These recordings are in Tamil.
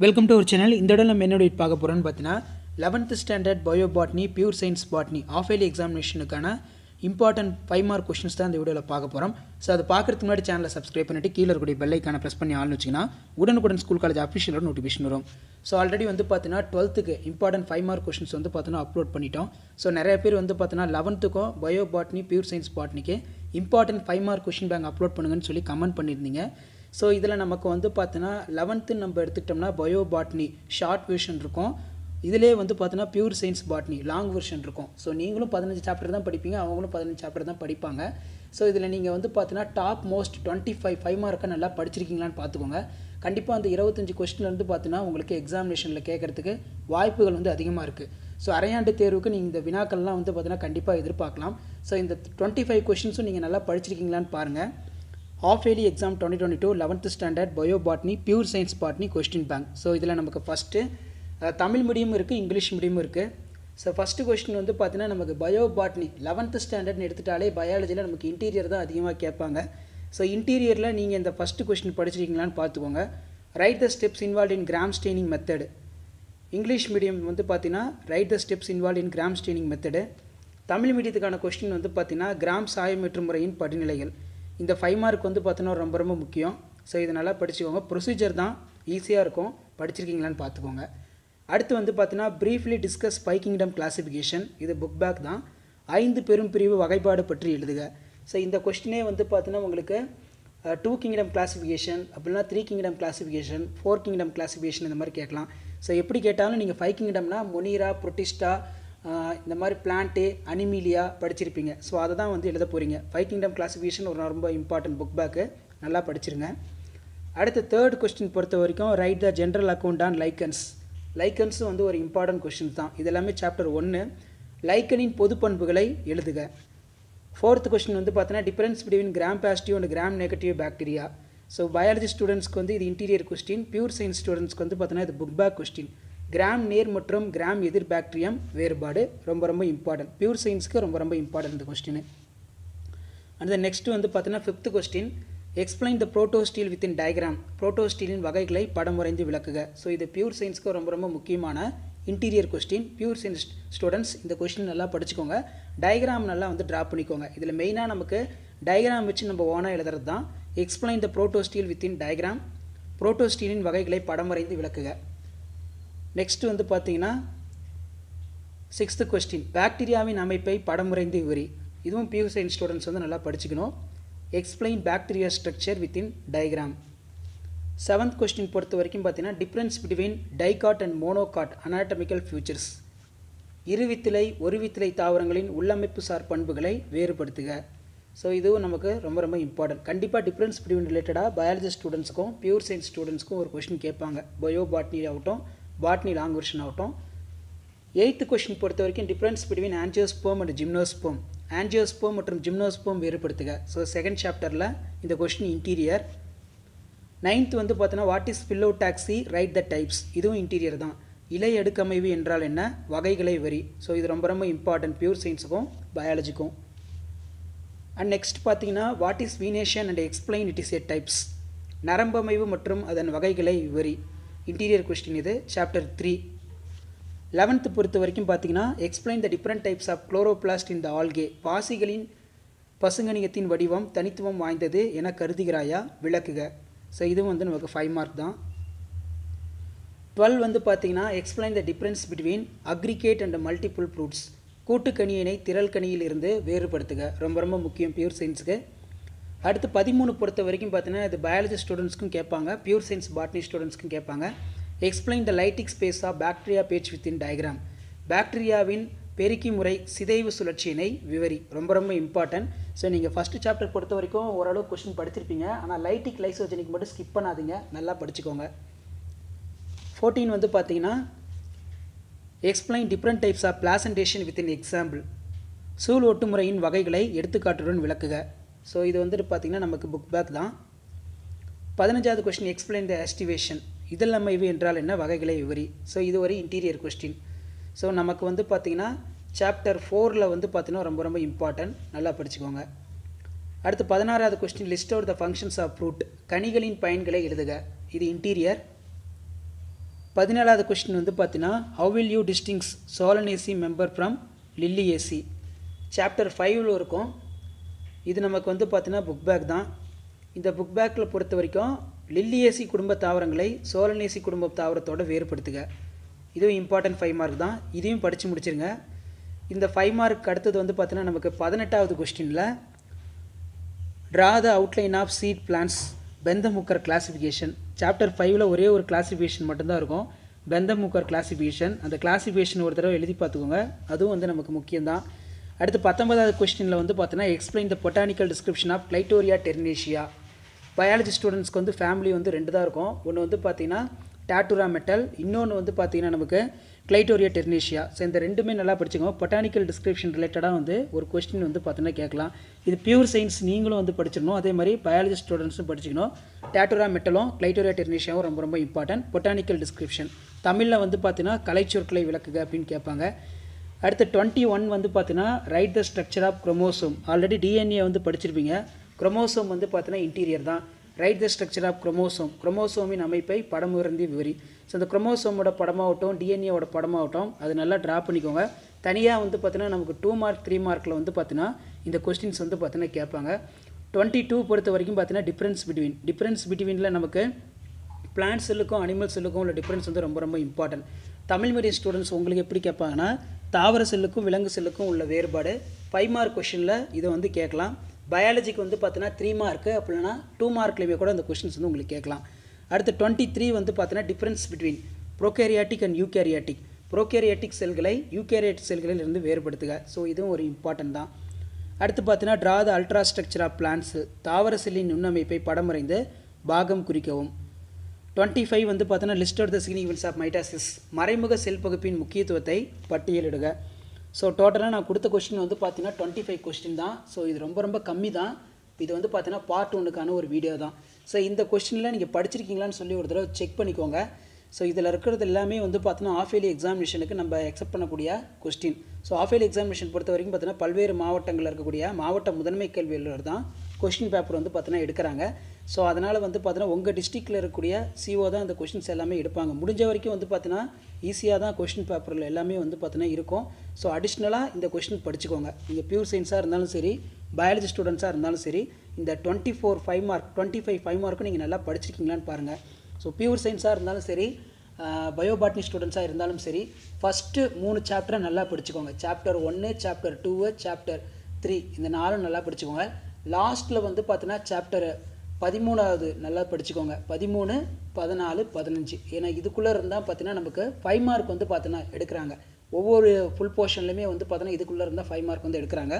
வெல்கம் டு ஒரு சேனல் இந்த இடம் நம்ம என்னோட பார்க்க போகிறோம்னு பார்த்தீங்கன்னா eleventh standard bio botany pure science botany half yearly எக்ஸாமினேஷனுக்கான important five mark questions தான் இந்த வீடியோவில் பார்க்க போகிறோம் ஸோ அதை பார்க்குறதுக்கு முன்னாடி சேனலை சப்ஸ்கிரைப் பண்ணிட்டு கீழே இருக்கக்கூடிய பெல்லைக்கான ப்ரெஸ் பண்ணி ஆள்னு வச்சிங்கன்னா உடனுக்குடன் ஸ்கூல் காலேஜ் அஃபிஷியலோட நோட்டிஃபிகேஷன் வரும். ஸோ ஆல்ரெடி வந்து பார்த்தீங்கன்னா டுவெல்த்துக்கு இம்பார்ட்டன்ட் ஃபைவ் மார்க் கொஷின்ஸ் வந்து பார்த்தீங்கன்னா அப்லோட் பண்ணிட்டோம். ஸோ நிறைய பேர் வந்து பார்த்தீங்கன்னா லெவன்த்துக்கும் bio botany pure science பாட்னிக்கு important five mark question bank upload பண்ணுங்கன்னு சொல்லி கமெண்ட் பண்ணியிருந்தீங்க. ஸோ இதில் நமக்கு வந்து பார்த்தீங்கன்னா லெவன்த்து நம்ம எடுத்துக்கிட்டோம்னா பயோ பாட்னி ஷார்ட் வெர்ஷன் இருக்கும். இதிலே வந்து பார்த்தீங்கன்னா pure science botany long version இருக்கும். ஸோ நீங்களும் பதினஞ்சு சாப்டர் தான் படிப்பீங்க அவங்களும் பதினஞ்சு சாப்டர் தான் படிப்பாங்க. ஸோ இதில் நீங்கள் வந்து பார்த்தீங்கன்னா top most twenty five five மார்க்கை நல்லா படிச்சிருக்கீங்களான்னு பார்த்துக்கோங்க. கண்டிப்பாக அந்த இருபத்தஞ்சு கொஸ்டின்லேருந்து பார்த்தீங்கன்னா உங்களுக்கு எக்ஸாமினேஷனில் கேட்குறதுக்கு வாய்ப்புகள் வந்து அதிகமாக இருக்குது ஸோ அரையாண்டு தேர்வுக்கு நீங்கள் இந்த வினாக்கள்லாம் வந்து பார்த்தீங்கன்னா கண்டிப்பாக எதிர்பார்க்கலாம். ஸோ இந்த டுவெண்ட்டி ஃபைவ் கொஸ்டின்ஸும் நீங்கள் நல்லா படிச்சிருக்கீங்களான்னு பாருங்கள் half yearly exam twenty twenty two eleventh standard bio botany pure science botany question bank so இதில் நமக்கு ஃபஸ்ட்டு தமிழ் மீடியம் இருக்குது இங்கிலீஷ் மீடியம் இருக்குது ஸோ ஃபஸ்ட்டு கொஸ்டின் வந்து பார்த்தீங்கன்னா நமக்கு பயோ பாட்னி லெவன்த்து ஸ்டாண்டர்ட்னு எடுத்துட்டாலே பயாலஜியில் நமக்கு இன்டீரியர் தான் அதிகமாக கேட்பாங்க. ஸோ இன்டீரியரில் நீங்கள் இந்த ஃபஸ்ட்டு கொஸ்டின் படிச்சிருக்கீங்களான்னு பார்த்துக்கோங்க write the steps involve in gram staining method English medium வந்து பார்த்தீங்கன்னா write the steps involve in gram staining method Tamil மீடியத்துக்கான question வந்து பார்த்தீங்கன்னா கிராம் சாயமேற்று முறையின் படிநிலைகள். இந்த ஃபைவ் மார்க் வந்து பார்த்தோன்னா ரொம்ப ரொம்ப முக்கியம். ஸோ இதை நல்லா படிச்சுக்கோங்க. ப்ரொசீஜர் தான் ஈஸியாக இருக்கும். படிச்சிருக்கீங்களான்னு பார்த்துக்கோங்க. அடுத்து வந்து பார்த்தீங்கன்னா briefly discuss by kingdom classification இது புக் பேக் தான். ஐந்து பெரும் பிரிவு வகைப்பாடு பற்றி எழுதுக. ஸோ இந்த கொஸ்டினே வந்து பார்த்தீங்கன்னா உங்களுக்கு டூ கிங்டம் கிளாசிஃபிகேஷன் அப்படின்னா three kingdom classification four kingdom classification இந்த மாதிரி கேட்கலாம். ஸோ எப்படி கேட்டாலும் நீங்கள் ஃபைவ் கிங்டம்னா மொனீரா புரொட்டிஸ்டா இந்த மாதிரி பிளான்ட்டு அனிமீலியா படிச்சிருப்பீங்க. ஸோ அதை தான் வந்து எழுத போகிறீங்க ஃபைவ் கிங்டம் கிளாசிஃபிகேஷன் ஒரு ரொம்ப இம்பார்ட்டன்ட் புக் பேக்கு நல்லா படிச்சிருங்க. அடுத்த தேர்ட் கொஸ்டின் பொறுத்த வரைக்கும் write the general account on lichens லைக்கன்ஸும் வந்து ஒரு இம்பார்ட்டன்ட் கொஸ்டின் தான். இது எல்லாமே சாப்டர் ஒன்று லைக்கனின் பொது பண்புகளை எழுதுக. ஃபோர்த் கொஸ்டின் வந்து பார்த்தீங்கன்னா difference between gram positive and gram negative bacteria so biology ஸ்டூடெண்ட்ஸ்க்கு வந்து இது இன்டீரியர் கொஸ்டின் பியூர் சயின்ஸ் ஸ்டூடெண்ட்ஸ்க்கு வந்து பார்த்தீங்கன்னா இது புக் பேக் கொஸ்டின் கிராம் நேர் மற்றும் கிராம் எதிர் பாக்டீரியம் வேறுபாடு ரொம்ப ரொம்ப இம்பார்ட்டன்ட் பியூர் சயின்ஸ்க்கு ரொம்ப ரொம்ப இம்பார்ட்டன்ட் இந்த கொஸ்டின் அந்த நெக்ஸ்ட் வந்து பார்த்தீங்கன்னா fifth question explain the protostele within diagram புரோட்டோஸ்டீலின் வகைகளை படம் வரைந்து விளக்குக. ஸோ இது பியூர் சயின்ஸ்க்கு ரொம்ப ரொம்ப முக்கியமான interior question pure science students இந்த கொஸ்டின் நல்லா படிச்சுக்கோங்க. டயக்ராம் நல்லா வந்து ட்ரா பண்ணிக்கோங்க. இதில் மெயினாக நமக்கு டயக்ராம் வச்சு நம்ம ஓனாக எழுதுறது தான் explain the protostele within diagram புரோட்டோஸ்டீலின் வகைகளை படம் வரைந்து விளக்குக. நெக்ஸ்ட்டு வந்து பார்த்தீங்கன்னா சிக்ஸ்த்து கொஸ்டின் பாக்டீரியாவின் அமைப்பை படமுறைந்து விவரி. இதுவும் பியூ சயின்ஸ் ஸ்டூடெண்ட்ஸ் வந்து நல்லா படிச்சுக்கணும். Explain bacteria structure within diagram seventh question பொறுத்த வரைக்கும் பார்த்தீங்கன்னா difference between dicot and monocot anatomical features இருவித்திலை ஒருவித்திலை தாவரங்களின் உள்ளமைப்பு சார் பண்புகளை வேறுபடுத்துக. ஸோ இதுவும் நமக்கு ரொம்ப ரொம்ப இம்பார்ட்டன்ட் கண்டிப்பாக டிஃப்ரென்ஸ் பிட்வீன் ரிலேட்டடாக பயாலஜி ஸ்டூடெண்ட்ஸ்க்கும் பியூர் சயின்ஸ் ஸ்டூடெண்ட்ஸ்க்கும் ஒரு கொஸ்டின் கேட்பாங்க. பயோ பாட்னி ஆகட்டும் பாட்னி லாங் வெர்ஷன் ஆகட்டும். எயித்து கொஷின் பொறுத்த வரைக்கும் difference between angiosperm and gymnosperm angiosperm மற்றும் ஜிம்னோஸ்போம் வேறுபடுத்துக. ஸோ செகண்ட் சாப்டரில் இந்த கொஸ்டின் இன்டீரியர் நைன்த் வந்து பார்த்தோன்னா what is phyllotaxy write the types இதுவும் இன்டீரியர் தான். இலை அடுக்கமைவு என்றால் என்ன? வகைகளை வரி ஸோ இது ரொம்ப ரொம்ப இம்பார்ட்டன்ட் பியூர் சயின்ஸுக்கும் பயாலஜிக்கும் அண்ட் நெக்ஸ்ட் பார்த்தீங்கன்னா what is venation and explain it is a types நரம்பமைவு மற்றும் அதன் வகைகளை விவரி இன்டீரியர் கொஸ்டின் இது சாப்டர் த்ரீ லெவன்த்து பொறுத்த வரைக்கும் பார்த்தீங்கன்னா explain the different types of chloroplast in the algae பாசிகளின் பசுங்கணிகத்தின் வடிவம் தனித்துவம் வாய்ந்தது என கருதுகிறாயா? விளக்குக. ஸோ இதுவும் வந்து நமக்கு ஃபைவ் மார்க் தான். டுவெல் வந்து பார்த்தீங்கன்னா explain the difference between aggregate and multiple fruits கூட்டுக்கணியினை திரள் கணியிலிருந்து வேறுபடுத்துக. ரொம்ப ரொம்ப முக்கியம் பியூர் சயின்ஸுக்கு அடுத்து பதிமூணு பொறுத்த வரைக்கும் பார்த்தீங்கன்னா இது பயாலஜி ஸ்டூடெண்ட்ஸ்க்கும் கேட்பாங்க. பியூர் சயின்ஸ் பாட்னி ஸ்டூடெண்ட்ஸ்க்கும் கேட்பாங்க. Explain the lytic space of bacteria phage within diagram பாக்டீரியாவின் பெருக்கி முறை சிதைவு சுழற்சியினை விவரி. ரொம்ப ரொம்ப இம்பார்ட்டன்ட் ஸோ நீங்கள் ஃபஸ்ட்டு சாப்டர் பொறுத்த வரைக்கும் ஓரளவு கொஸ்டின் படிச்சிருப்பீங்க. ஆனால் லைட்டிக் லைசோஜனிக் மட்டும் ஸ்கிப் பண்ணாதீங்க. நல்லா படிச்சுக்கோங்க. ஃபோர்டீன் வந்து பார்த்தீங்கன்னா explain different types of placentation within example சூழ் ஒட்டுமுறையின் வகைகளை எடுத்துக்காட்டுடன் விளக்குக. ஸோ இது வந்துட்டு பார்த்திங்கன்னா நமக்கு புக் பேக் தான். பதினஞ்சாவது கொஸ்டின் எக்ஸ்பிளைன் த எஸ்டிவேஷன் இதழ் அமைவு என்றால் என்ன? வகைகளை விவரி. ஸோ இது ஒரு இன்டீரியர் கொஸ்டின் ஸோ நமக்கு வந்து பார்த்திங்கன்னா சாப்டர் ஃபோரில் வந்து பார்த்திங்கன்னா ரொம்ப ரொம்ப இம்பார்ட்டன்ட் நல்லா படிச்சுக்கோங்க. அடுத்து பதினாறாவது question list out the functions of fruit கனிகளின் பயன்களை எழுதுக. இது இன்டீரியர் பதினேழாவது கொஸ்டின் வந்து பார்த்தீங்கன்னா how will you distinguish Solanaceae member from Liliaceae chapter ஃபைவ்ல இருக்கும். இது நமக்கு வந்து பார்த்தீங்கன்னா புக் பேக் தான். இந்த புக் பேக்கில் பொறுத்த வரைக்கும் லில்லியேசி குடும்ப தாவரங்களை சோழனேசி குடும்ப தாவரத்தோட வேறுபடுத்துக. இதுவும் இம்பார்ட்டன்ட் ஃபைவ் மார்க் தான். இதையும் படித்து முடிச்சிருங்க. இந்த ஃபைவ் மார்க் அடுத்தது வந்து பார்த்தீங்கன்னா நமக்கு பதினெட்டாவது கொஸ்டினில் draw the outline of seed plants பெந்தமுக்கர் classification chapter ஃபைவ்ல ஒரே ஒரு கிளாசிஃபிகேஷன் மட்டும்தான் இருக்கும். பெந்தமுக்கர் கிளாசிஃபிகேஷன் அந்த கிளாசிஃபிகேஷன் ஒரு தடவை எழுதி பார்த்துக்கோங்க. அதுவும் வந்து நமக்கு முக்கியம்தான். அடுத்து பத்தொன்பதாவது கொஸ்டினில் வந்து பார்த்தீங்கன்னா explain the botanical description of Clitoria ternatea biology ஸ்டூடெண்ட்ஸ்க்கு வந்து ஃபேமிலி வந்து ரெண்டு தான் இருக்கும். ஒன்று வந்து பார்த்தீங்கன்னா டாட்டுரா மெட்டல் இன்னொன்று வந்து பார்த்தீங்கன்னா நமக்கு கிளைட்டோரியா டெர்னேஷியா ஸோ இந்த ரெண்டுமே நல்லா படிச்சுக்கோங்க. பொட்டானிக்கல் டிஸ்கிரிப்ஷன் ரிலேட்டடாக வந்து ஒரு கொஸ்டின் வந்து பார்த்தீங்கன்னா கேட்கலாம். இது பியூர் சயின்ஸ் நீங்களும் வந்து படிச்சிடணும் அதே மாதிரி பயாலஜி ஸ்டூடெண்ட்ஸும் படிச்சுக்கணும். டாட்டுரா மெட்டலும் கிளைட்டோரியா டெர்னேஷியாவும் ரொம்ப ரொம்ப இம்பார்ட்டன்ட் பொட்டானிக்கல் டிஸ்கிரிப்ஷன் தமிழில் வந்து பார்த்தீங்கன்னா கலைச்சொற்களை விளக்குக அப்படின்னு கேட்பாங்க. அடுத்து டுவெண்ட்டி ஒன் வந்து பார்த்தீங்கன்னா write the structure of chromosome already DNA வந்து படிச்சிருப்பீங்க. குரோமோசோம் வந்து பார்த்தீங்கன்னா இன்டீரியர் தான். Write the structure of chromosome குரோமோசோமின் அமைப்பை படம் படமுறந்தி விவரி. ஸோ இந்த குரோமோசோமோட படமாகட்டும் டிஎன்ஏவோட படமாகட்டும் அது நல்லா ட்ரா பண்ணிக்கோங்க. தனியாக வந்து பார்த்தீங்கன்னா நமக்கு டூ மார்க் த்ரீ மார்க்கில் வந்து பார்த்தீங்கன்னா இந்த கொஸ்டின்ஸ் வந்து பார்த்தீங்கன்னா கேட்பாங்க. டுவெண்ட்டி டூ பொறுத்த வரைக்கும் பார்த்தீங்கன்னா டிஃப்ரென்ஸ் பிட்வீன் டிஃப்ரென்ஸ் பிட்வீனில் நமக்கு பிளான்ட் செல்லுக்கும் அனிமல் செல்லுக்கும் உள்ள டிஃப்ரென்ஸ் வந்து ரொம்ப ரொம்ப இம்பார்ட்டன்ட் தமிழ் மீடியம் ஸ்டூடெண்ட்ஸ் உங்களுக்கு எப்படி கேட்பாங்கன்னா தாவர செல்லுக்கும் விலங்கு செல்லுக்கும் உள்ள வேறுபாடு. ஃபைவ் மார்க் கொஷினில் இதை வந்து கேட்கலாம். பயாலஜிக்கு வந்து பார்த்தீங்கன்னா த்ரீ மார்க்கு அப்படின்னா டூ மார்க்லேயுமே கூட அந்த கொஷின்ஸ் வந்து உங்களுக்கு கேட்கலாம். அடுத்து டுவெண்ட்டி த்ரீ வந்து பார்த்தீங்கன்னா difference between prokaryotic and eukaryotic prokaryotic செல்களை யூகேரியாட்டிக் செல்களில் இருந்து வேறுபடுத்துக. ஸோ இதுவும் ஒரு இம்பார்ட்டன்ட் தான். அடுத்து பார்த்தீங்கன்னா draw the ultra structure of plants தாவர செல்லின் நுண்ணமைப்பை படம் பாகம் குறிக்கவும். டுவெண்ட்டி ஃபைவ் வந்து பார்த்தோன்னா list of the significance of mitosis மறைமுக செல் பகுப்பின் முக்கியத்துவத்தை பட்டியலிடுக. ஸோ டோட்டலாக நான் கொடுத்த கொஸ்டின் வந்து பார்த்தீங்கன்னா டுவெண்ட்டி ஃபைவ் கொஸ்டின் தான். ஸோ இது ரொம்ப ரொம்ப கம்மி தான். இது வந்து பார்த்தீங்கன்னா பார்ட் ஒன்றுக்கான ஒரு வீடியோ தான். ஸோ இந்த கொஸ்டினில் நீங்கள் படிச்சிருக்கீங்களான்னு சொல்லி ஒரு தடவை செக் பண்ணிக்கோங்க. ஸோ இதில் இருக்கிறது எல்லாமே வந்து பார்த்தீங்கன்னா ஆஃப் இயர்லி எக்ஸாமினேஷனுக்கு நம்ம எக்ஸப்ட் பண்ணக்கூடிய question so half yearly examination பொறுத்த வரைக்கும் பார்த்தீங்கன்னா பல்வேறு மாவட்டங்களில் இருக்கக்கூடிய மாவட்ட முதன்மை கல்வியாளர் தான். கொஷின் பேப்பர் வந்து பார்த்தீங்கன்னா எடுக்கிறாங்க. ஸோ அதனால் வந்து பார்த்தீங்கன்னா உங்கள் டிஸ்ட்ரிக்டில் இருக்கக்கூடிய சிஓ தான் அந்த கொஷின்ஸ் எல்லாமே எடுப்பாங்க. முடிஞ்ச வரைக்கும் வந்து பார்த்தீங்கன்னா ஈஸியாக தான் கொஷின் பேப்பரில் எல்லாமே வந்து பார்த்தீங்கன்னா இருக்கும். ஸோ அடிஷ்னலாக இந்த கொஷின் படிச்சுக்கோங்க. நீங்கள் பியூர் சயின்ஸாக இருந்தாலும் சரி பயாலஜி ஸ்டூடெண்ட்ஸாக இருந்தாலும் சரி இந்த twenty four five mark twenty five five மார்க்கும் நீங்கள் நல்லா படிச்சிருக்கீங்களான்னு பாருங்கள் ஸோ பியூர் சயின்ஸாக இருந்தாலும் சரி பயோபாட்னி ஸ்டூடெண்ட்ஸாக இருந்தாலும் சரி ஃபஸ்ட்டு மூணு சாப்டரை நல்லா படிச்சுக்கோங்க. சாப்டர் ஒன்று சாப்டர் டூவு சாப்டர் த்ரீ இந்த நாலும் நல்லா படிச்சுக்கோங்க. லாஸ்ட்டில் வந்து பார்த்தீங்கன்னா சாப்டர் பதிமூணாவது நல்லா படிச்சுக்கோங்க. பதிமூணு பதினாலு பதினஞ்சு. ஏன்னா இதுக்குள்ளே இருந்தால் பார்த்தீங்கன்னா நமக்கு ஃபைவ் மார்க் வந்து பார்த்தீங்கன்னா எடுக்கிறாங்க. ஒவ்வொரு ஃபுல் போர்ஷன்லையுமே வந்து பார்த்தீங்கன்னா இதுக்குள்ளே இருந்தால் ஃபைவ் மார்க் வந்து எடுக்கிறாங்க.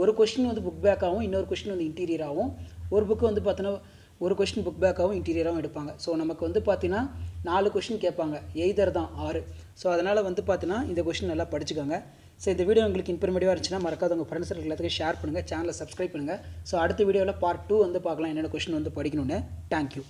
ஒரு கொஸ்டின் வந்து புக் பேக்காகவும் இன்னொரு கொஸ்டின் வந்து இன்டீரியராகவும் ஒரு புக்கு வந்து பார்த்தீங்கன்னா ஒரு கொஸ்டின் புக் பேக்காகவும் இன்டீரியராகவும் எடுப்பாங்க. ஸோ நமக்கு வந்து பார்த்தீங்கன்னா நாலு கொஷின் கேட்பாங்க. எய்தர் தான் ஆறு. ஸோ அதனால் வந்து பார்த்தீங்கன்னா இந்த கொஸ்டின் நல்லா படிச்சுக்கோங்க. ஸோ இந்த வீடியோ உங்களுக்கு இன்ஃபர்மேட்டிவாக இருந்துச்சுன்னா மறக்காத. உங்கள் ஃப்ரெண்ட்ஸ் எல்லாத்துக்கும் ஷேர் பண்ணுங்கள் சேனலை சப்ஸ்கிரைப் பண்ணுங்கள் ஸோ அடுத்த வீடியோவில் பார்ட் டூ வந்து பார்க்கலாம். என்னென்ன கொஷின் வந்து படிக்கணும்னு. தேங்க்யூ